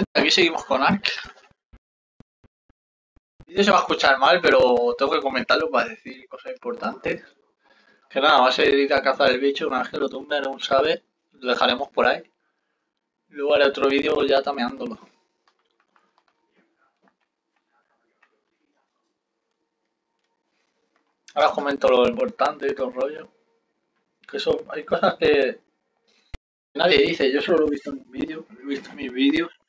Aquí seguimos con Ark. El vídeo se va a escuchar mal, pero tengo que comentarlo para decir cosas importantes. Que nada, va a ser ir a cazar el bicho, una vez que lo tumbe, no sabe, lo dejaremos por ahí. Luego haré otro vídeo ya tameándolo. Ahora os comento lo importante y todo el rollo. Que eso, hay cosas que nadie dice, yo solo lo he visto en un vídeo, he visto en mis vídeos.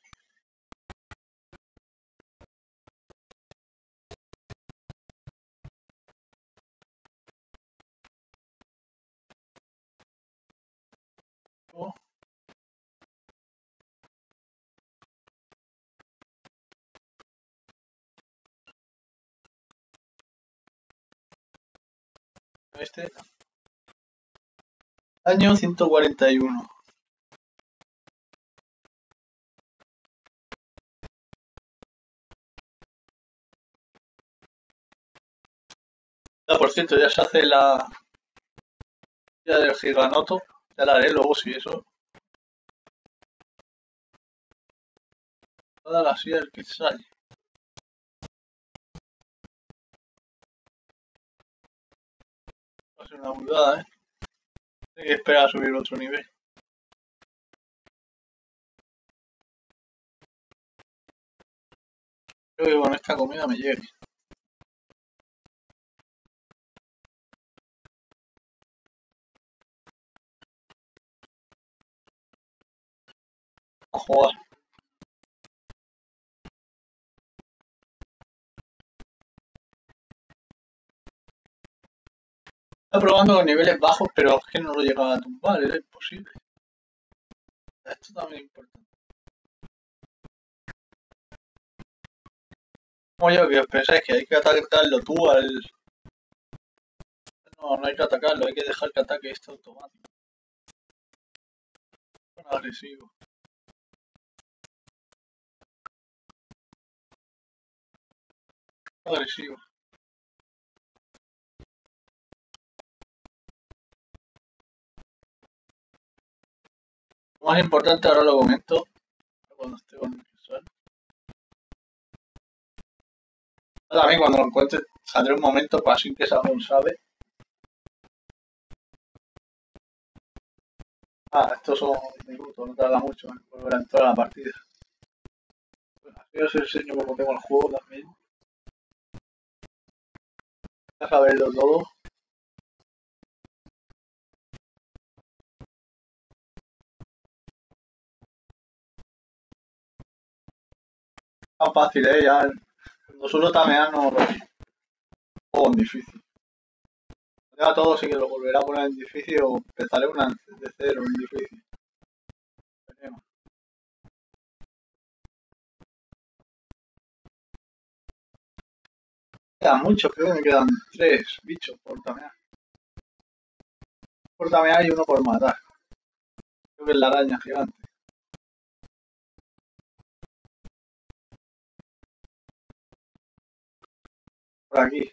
Este. Año 141. Ah, por cierto, ya se hace la. Ya del giganoto. Ya la haré luego si eso. Todas las sillas que sale. Una mudada, eh. Hay que esperar a subir otro nivel. Creo que con esta comida me llegue. A Está probando con niveles bajos, pero es que no lo llegaba a tumbar, era imposible. Esto también es importante. Como yo que os pensáis que hay que atacarlo tú al... No, no hay que atacarlo, hay que dejar que ataque esto automático. Son agresivo. Agresivo. Lo más importante ahora lo comento cuando esté con el visual. También cuando lo encuentre saldré un momento para así que Samuel sabe. Ah, estos son minutos, no tarda mucho en volver a entrar a la partida. Bueno, aquí os enseño cómo tengo el juego también. Vas a verlo todo. Tan fácil, eh, ya. Cuando solo tamear no lo juego en difícil. Ya todo sí que lo volverá a poner en difícil o empezaré una de cero en difícil. Quedan muchos, creo que me quedan tres bichos por tamear. Por tamear y uno por matar. Creo que es la araña gigante. Por aquí.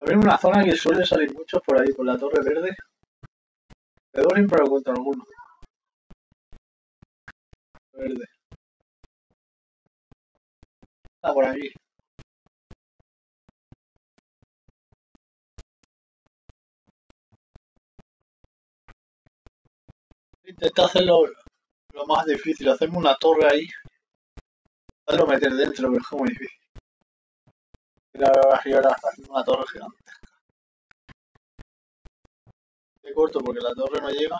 Hay una zona que suele salir muchos por ahí, por la torre verde. Pero siempre lo encuentro alguno. Verde. Está por aquí. Intenta hacerlo lo más difícil, hacerme una torre ahí. Poderlo meter dentro, pero es muy difícil. Y ahora haciendo una torre gigante. Qué corto porque la torre no llega.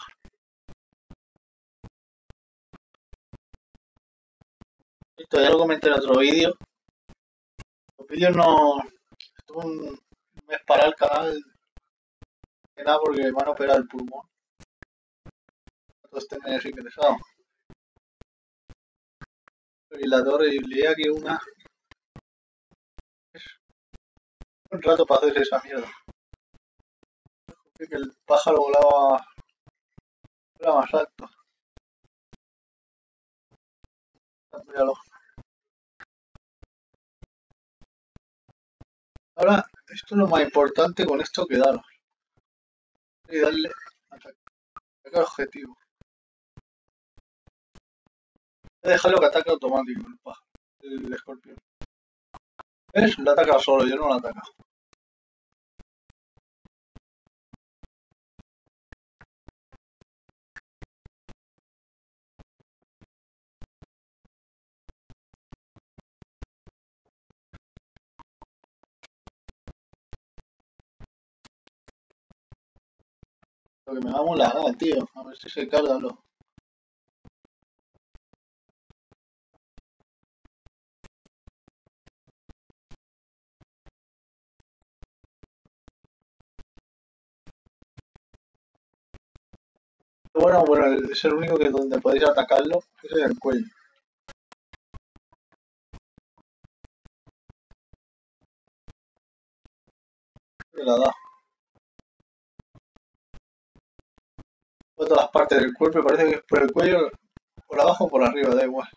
Listo, ya lo comenté en otro vídeo. Los vídeos no... Estuve un mes para el canal. Que nada porque me van a operar el pulmón. Todos estén interesados. Y la torre, y leía que una un rato para hacer esa mierda. que el pájaro volaba, volaba más alto. Ahora, esto es lo más importante con esto quedaros. Y darle ataque. Objetivo. dejarlo que ataque automático el el escorpión. ¿Ves? Le ataca solo, yo no lo ataca. Lo que me va a molar, tío. A ver si se carga lo. Bueno, bueno, es el único que donde podéis atacarlo es el cuello. La da. Todas las partes del cuerpo, parece que es por el cuello, por abajo o por arriba, da igual.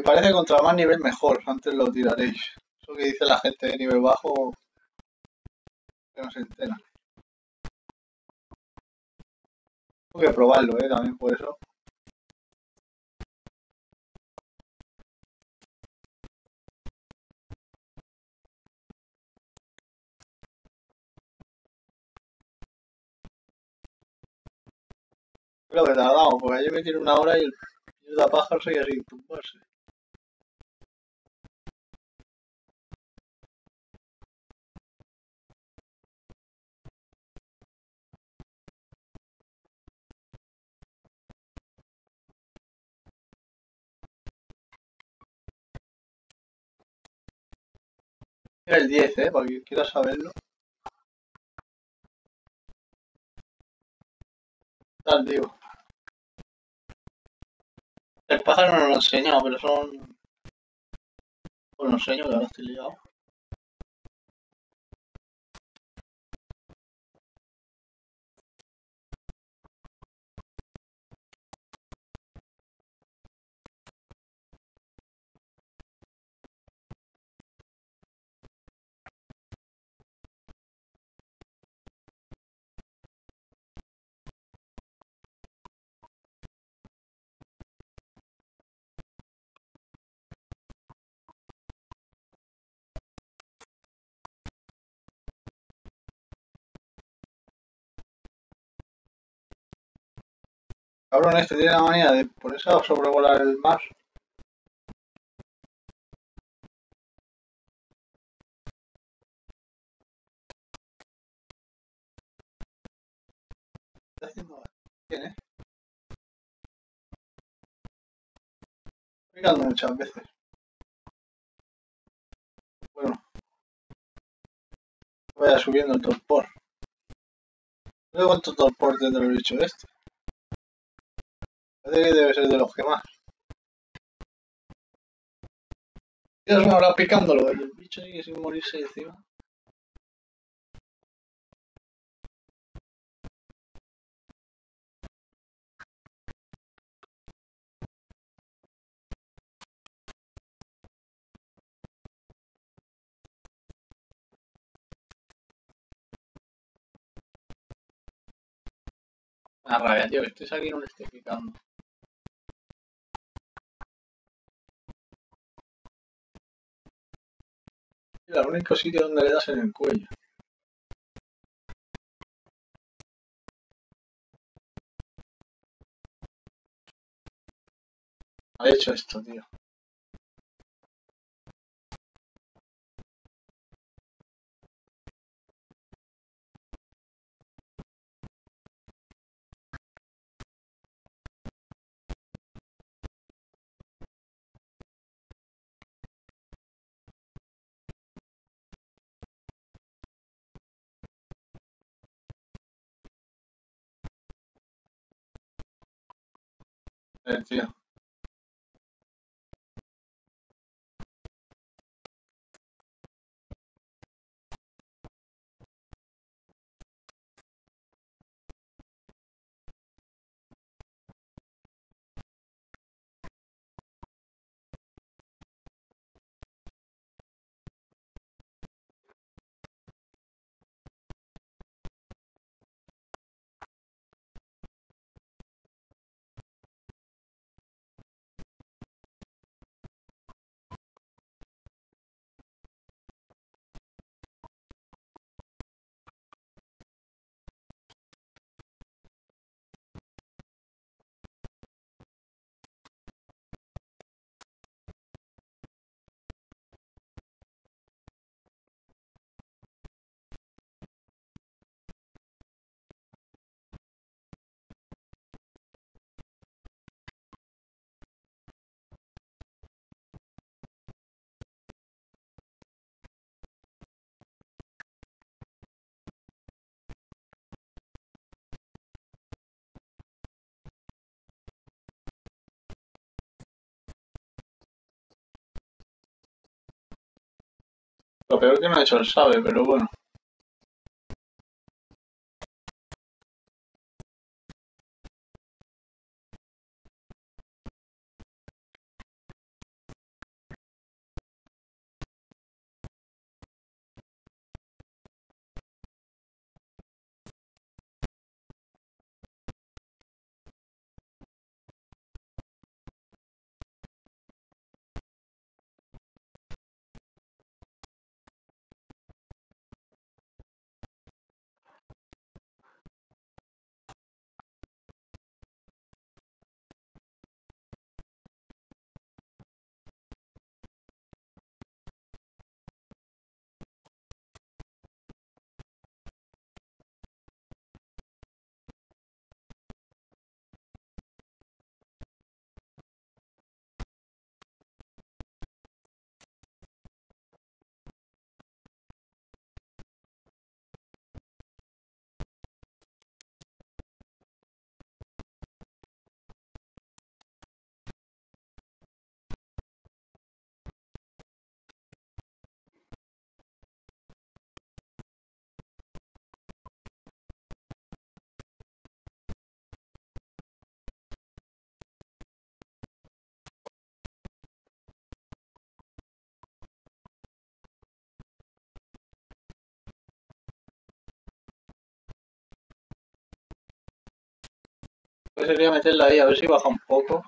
Que parece contra más nivel mejor, antes lo tiraréis. Eso que dice la gente de nivel bajo que no se entera. Tengo que probarlo, eh, también por eso. Creo que tardamos, porque ayer me tiene una hora y el da pájaro sigue sin tumbarse. El 10, ¿eh? Para quien quiera saberlo. Tal, digo. El pájaro no lo he enseñado, pero son... Pues lo enseño, que ahora estoy ligado. Cabrón, este tiene la manía de por eso sobrevolar el mar. ¿Qué está haciendo? Muchas veces. Bueno. Vaya subiendo el torpor. No sé cuánto torpor tendrá el bicho este. Parece que debe ser de los que más. Dios me habrá picándolo, el bicho sigue sin morirse encima. Una rabia, tío, que estés aquí y no le esté picando. El único sitio donde le das en el cuello. Ha hecho esto, tío. Eh, Lo peor que no ha hecho el sabe, pero bueno. Pues sería meterla ahí, a ver si baja un poco.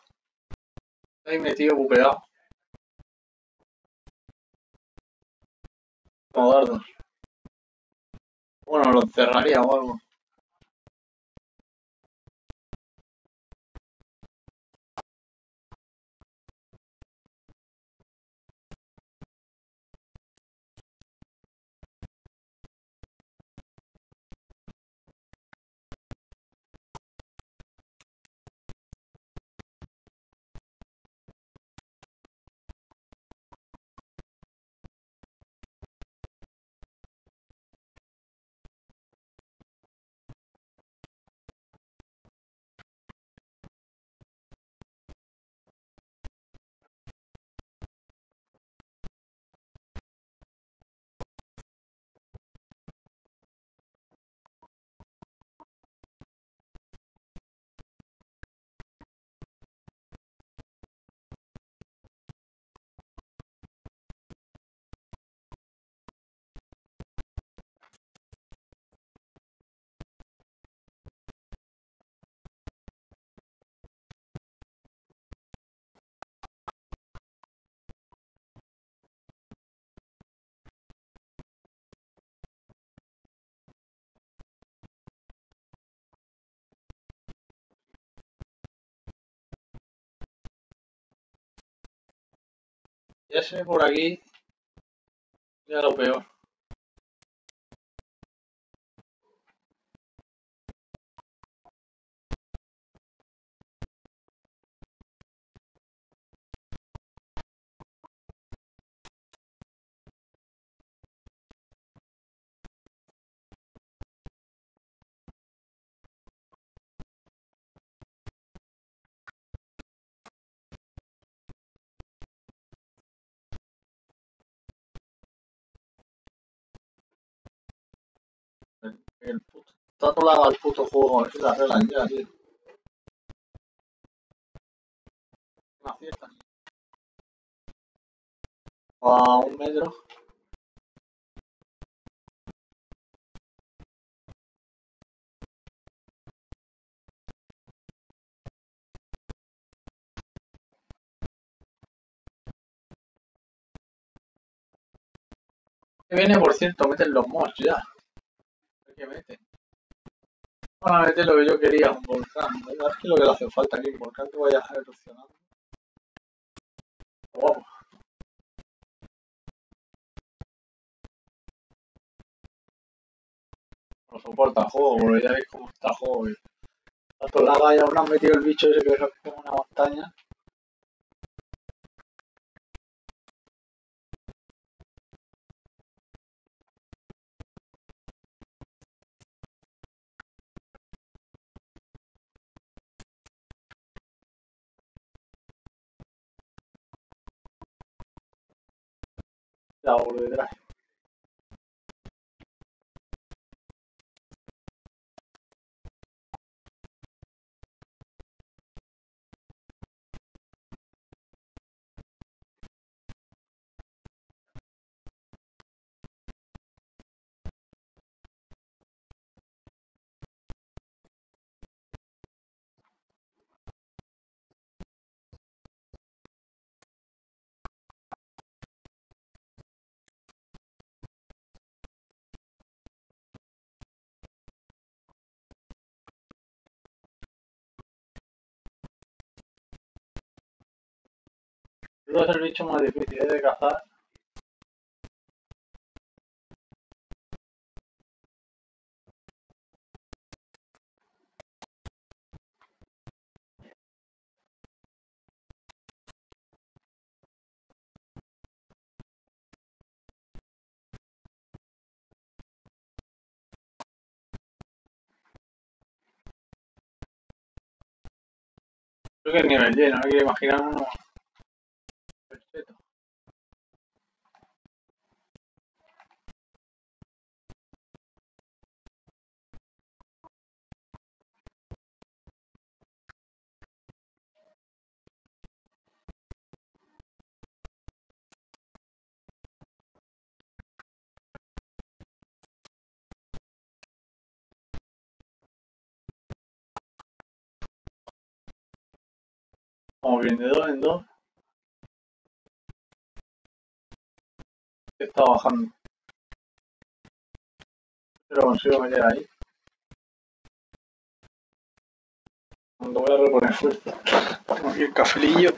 Ahí metido, buqueado. Como dardos. Bueno, lo encerraría o algo. Sé por aquí. Ya lo peor. El puto. Todo lado al puto ver si la arreglan ya, tío. Una fiesta. A un metro. Que viene, por cierto, meten los mods ya. A a meter lo que yo quería, un volcán. Es que lo que le hace falta aquí, un volcán que vaya erupcionando. Guapo. No soporta el juego, porque ya veis cómo está el juego. Tanto la aún han metido el bicho ese que es como una montaña. La volverá. Creo que es el bicho más difícil de cazar. Creo que es nivel lleno, hay que imaginar uno En dos. Está bajando. Pero consigo meter ahí. Cuando voy a reponer fuerza. Aquí el cafelillo.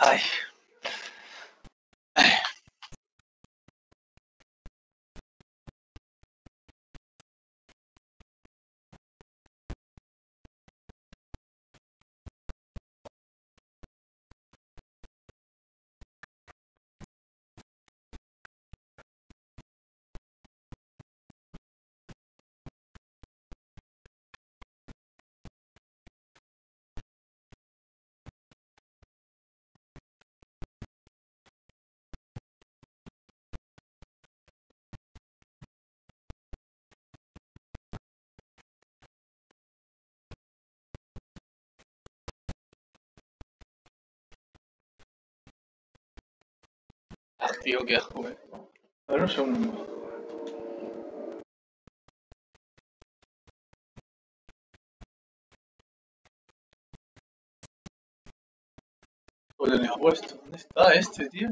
Ay. Tío, qué asco, eh. A ver un segundo. Lo tenía puesto. ¿Dónde está este, tío?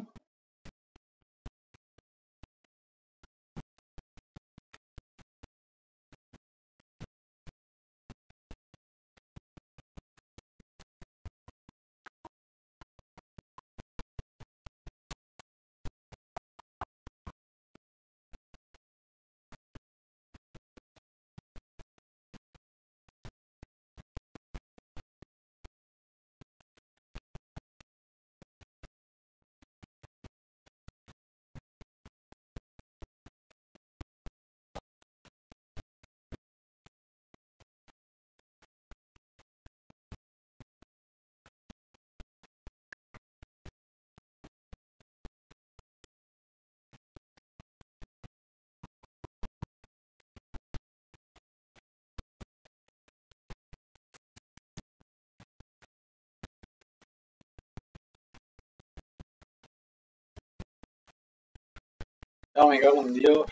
No, me cago en Dios.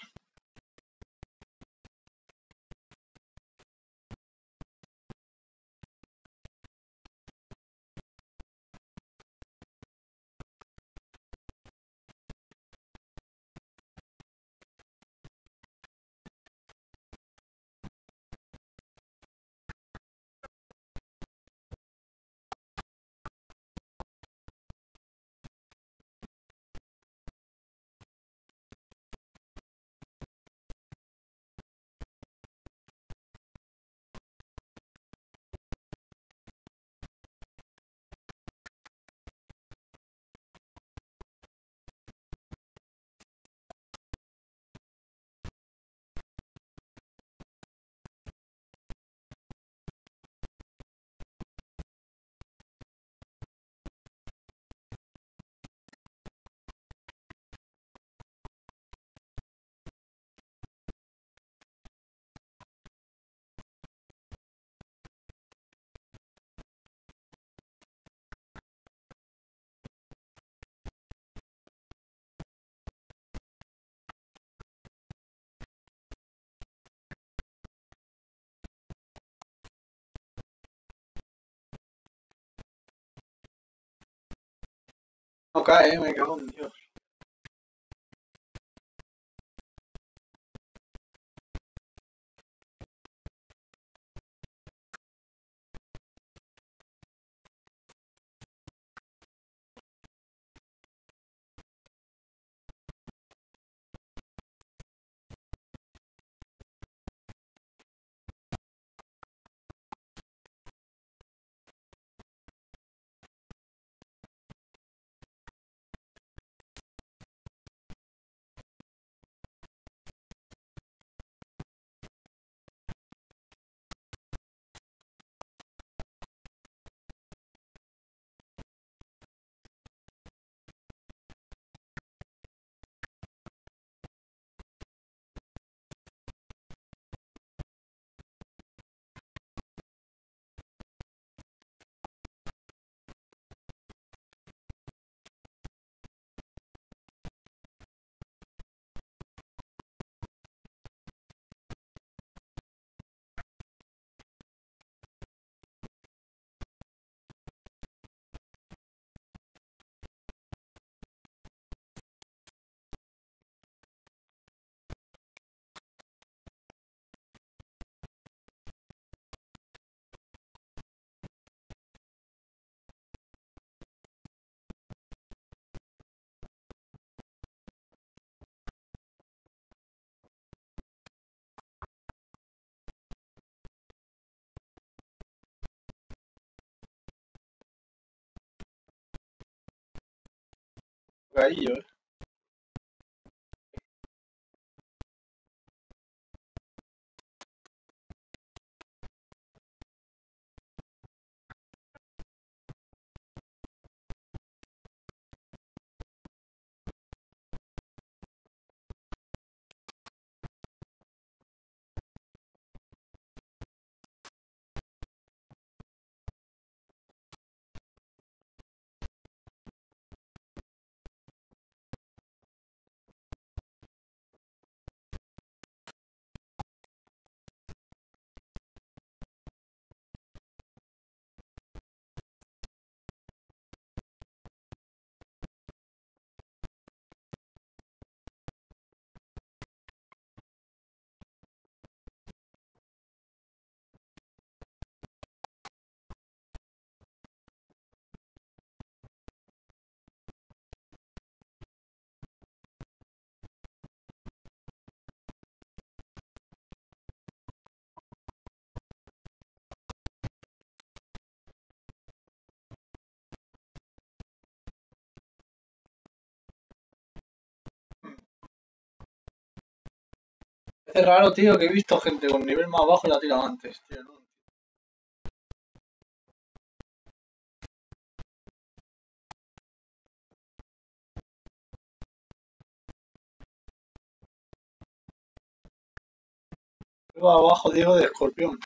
No cae, me cago en Es raro, tío, que he visto gente con nivel más bajo y la tirado antes, tío. ¿no? Abajo Diego de escorpión.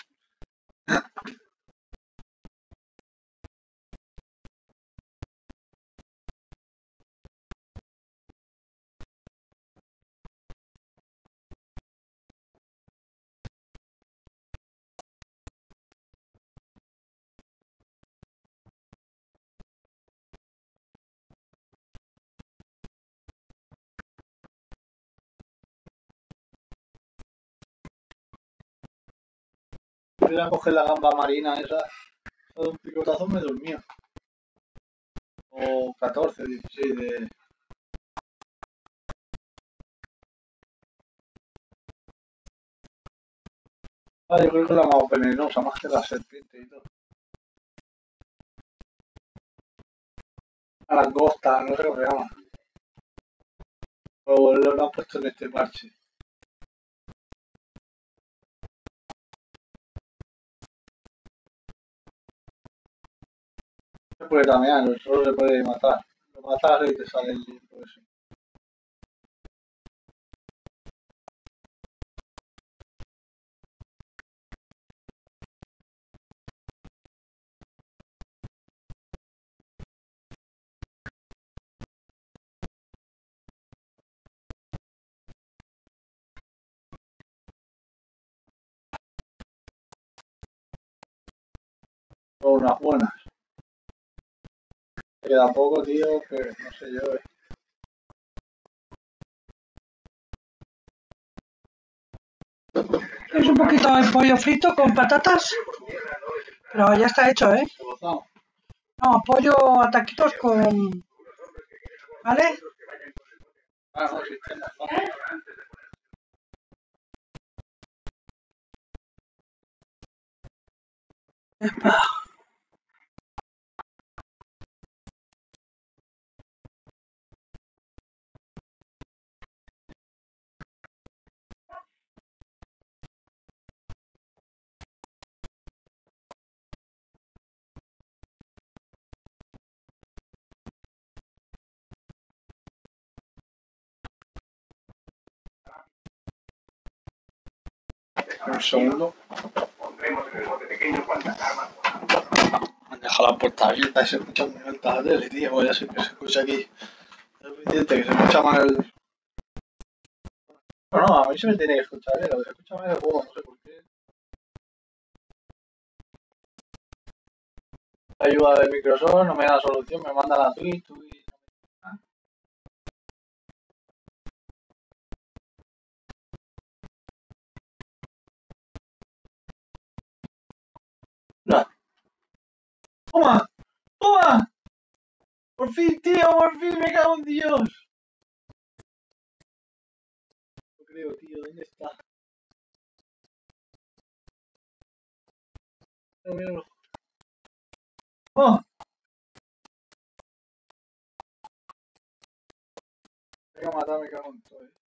A coger la gamba marina esa. De un picotazo me dormía. O 14, 16 de... Ah, yo creo que la más venenosa, más que la serpiente y todo. La langosta, no sé cómo se llama. O lo han puesto en este parche. Se puede tamear, solo se puede matar. Lo matas y te sale el libro ese. Unas buenas. Queda poco, tío, que no sé yo. eh. Es un poquito de pollo frito con patatas, pero ya está hecho, ¿eh? No, pollo a taquitos con... ¿Vale? Ah, no, sí, está rebozado. Epa. Un segundo. Deja la puerta abierta y se escucha muy alta la tele, tío. Ya que se escucha aquí. Es evidente que se escucha mal el. No, no, a mí se me tiene que escuchar, ¿eh? Lo que se escucha mal el juego, no sé por qué. La ayuda de Microsoft no me da solución, me manda la tweet, tweet. No. ¡Toma! ¡Toma! ¡Por fin, tío! ¡Por fin! ¡Me cago en Dios! No creo, tío. ¿Dónde está? Míralo, míralo. ¡Oh! Me cago en todo. eh.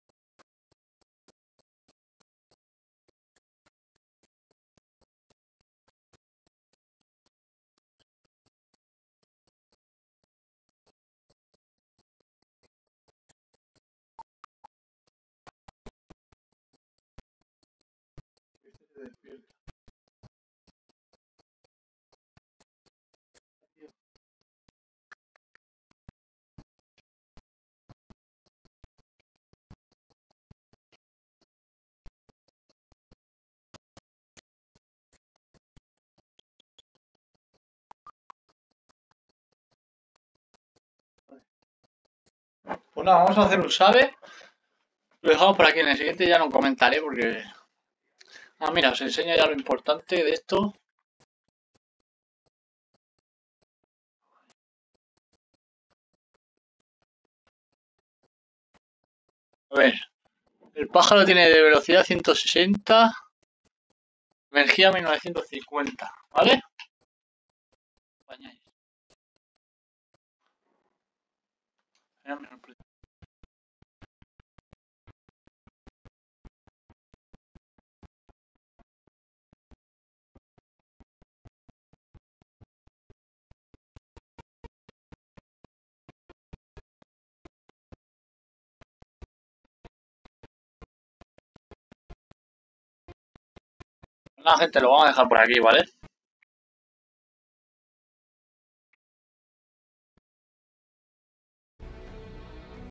Pues nada, vamos a hacer un sabe. Lo dejamos por aquí. En el siguiente ya no comentaré porque. Ah, mira, os enseño ya lo importante de esto. A ver. El pájaro tiene de velocidad 160. Energía 1950. ¿Vale? Gente, lo vamos a dejar por aquí, ¿vale?